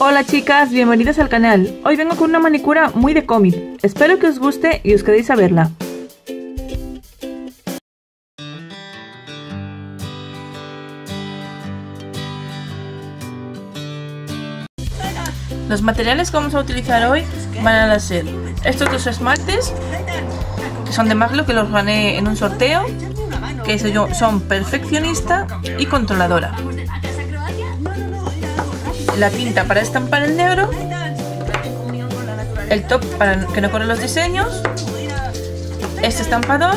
Hola chicas, bienvenidas al canal. Hoy vengo con una manicura muy de cómic. Espero que os guste y os quedéis a verla. Los materiales que vamos a utilizar hoy van a ser estos dos esmaltes, que son de Maglo, que los gané en un sorteo, que son perfeccionista y controladora. La tinta para estampar el negro, el top para que no corren los diseños, este estampador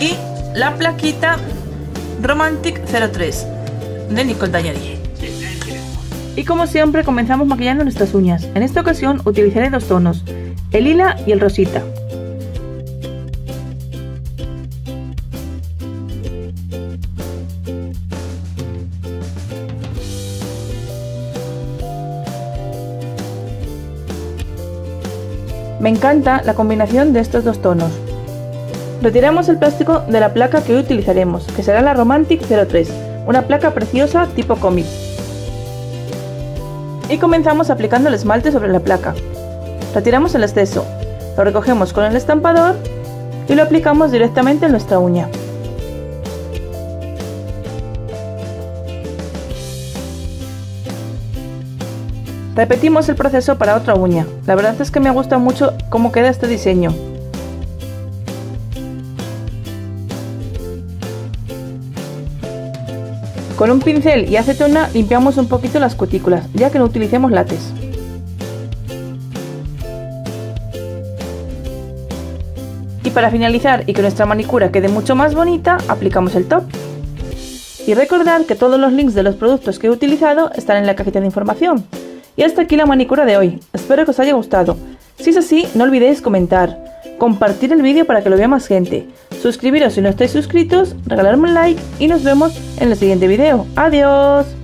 y la plaquita Romantic 03 de Nicole Dayari. Y como siempre comenzamos maquillando nuestras uñas. En esta ocasión utilizaré dos tonos, el lila y el rosita. Me encanta la combinación de estos dos tonos. Retiramos el plástico de la placa que hoy utilizaremos, que será la Romantic 03, una placa preciosa tipo cómic y comenzamos aplicando el esmalte sobre la placa. Retiramos el exceso, lo recogemos con el estampador y lo aplicamos directamente en nuestra uña. Repetimos el proceso para otra uña. La verdad es que me gusta mucho cómo queda este diseño. Con un pincel y acetona limpiamos un poquito las cutículas, ya que no utilicemos látex. Y para finalizar y que nuestra manicura quede mucho más bonita, aplicamos el top. Y recordad que todos los links de los productos que he utilizado están en la cajita de información. Y hasta aquí la manicura de hoy, espero que os haya gustado. Si es así, no olvidéis comentar, compartir el vídeo para que lo vea más gente, suscribiros si no estáis suscritos, regalarme un like y nos vemos en el siguiente video. ¡Adiós!